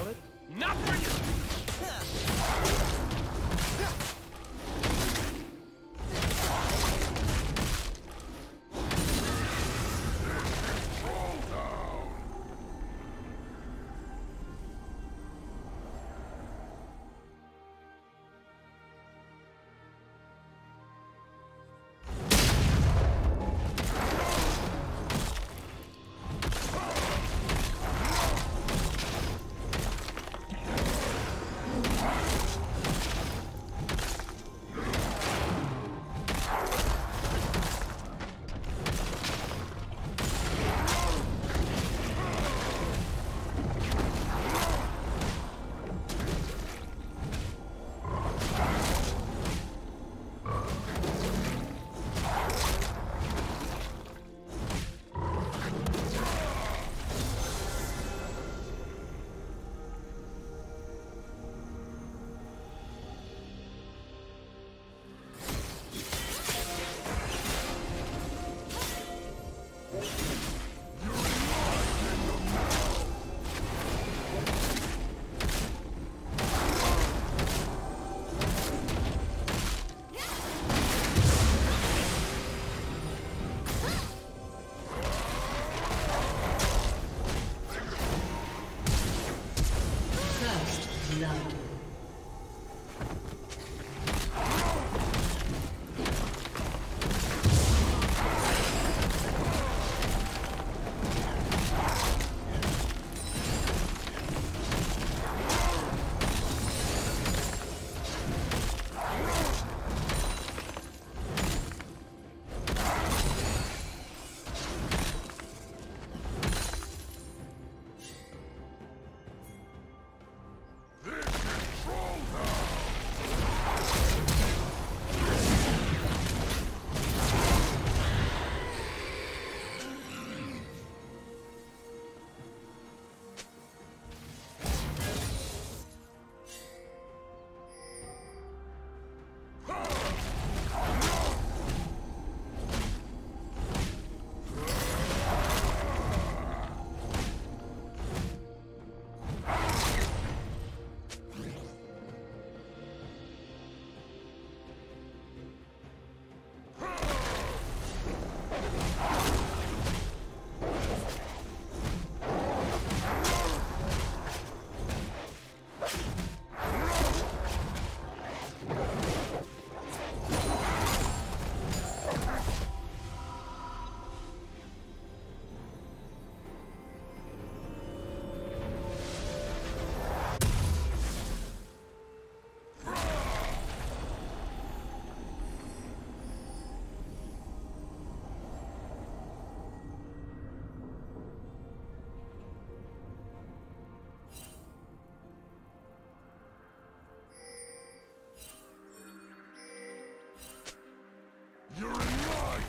salad? Not for you!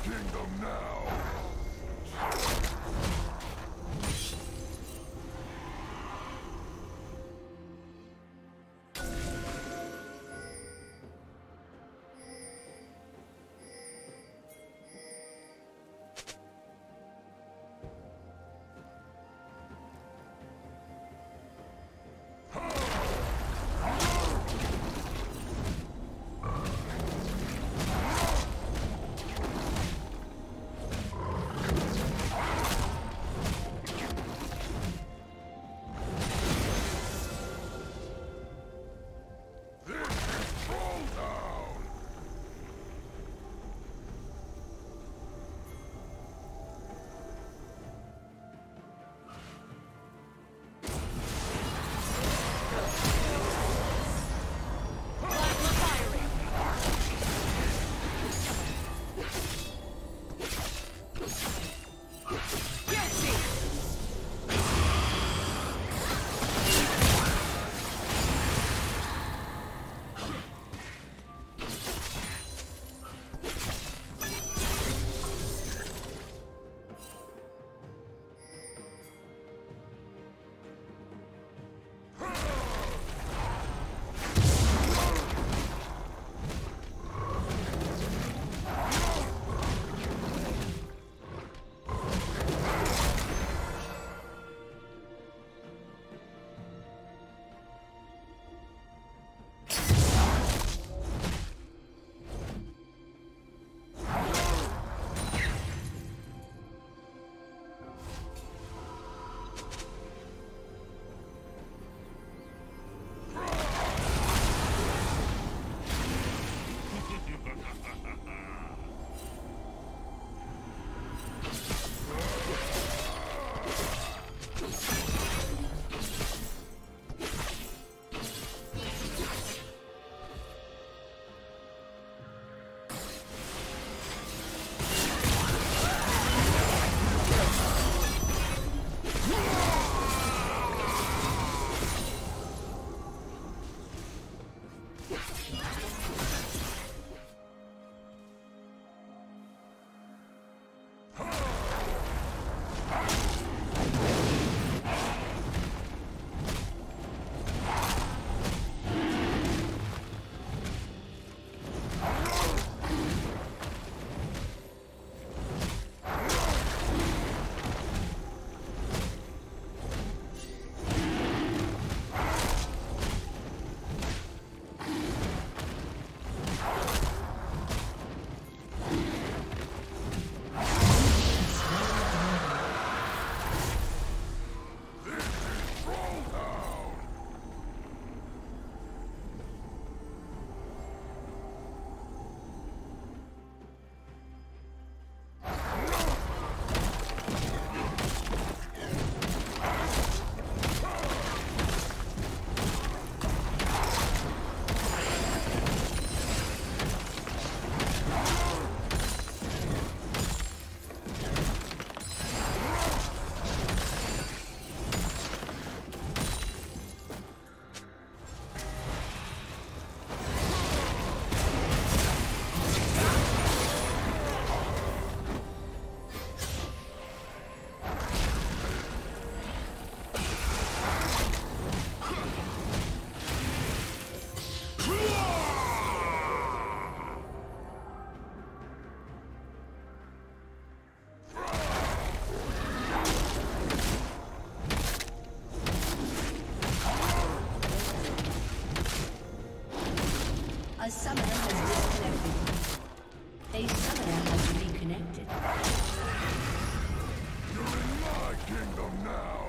Kingdom now! A summoner has disconnected. A summoner has reconnected. You're in my kingdom now.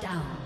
Down.